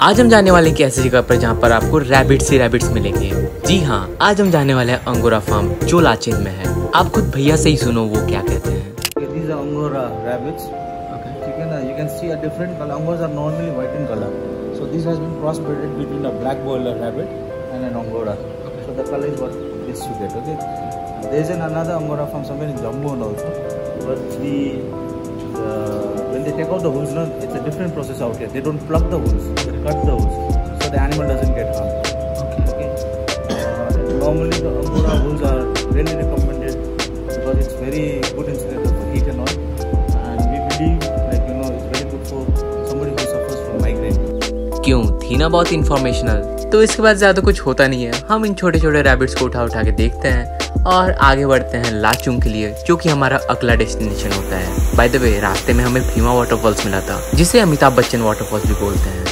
आज हम जाने वाले हैं कि ऐसी जगह पर जहाँ पर आपको रैबिट्स ही रैबिट्स मिलेंगे जी हाँ आज हम जाने वाले हैं अंगोरा फार्म जो लाचेन में है आप खुद भैया से ही सुनो वो क्या कहते हैं uh, color is what this you get. Okay. Uh, there is an another Angora from they take out the hooves, no, it's a different process out here. They don't pluck the hooves, they cut the hooves, so the animal doesn't get harmed. Okay. Uh, normally the Angora hooves are really recommended because it's very good insulator for heat and all, and we believe like you know it's very good for somebody who suffers from migraine. क्यों थी ना बहुत informational तो इसके बाद ज़्यादा कुछ होता नहीं है हम इन छोटे छोटे रैबिट्स को उठा उठा के देखते हैं और आगे बढ़ते हैं लाचुंग के लिए, जो कि हमारा अगला डेस्टिनेशन होता है। बाय द वे रास्ते में हमें भीमा वाटरफॉल्स मिला था, जिसे अमिताभ बच्चन वाटरफॉल्स भी बोलते हैं।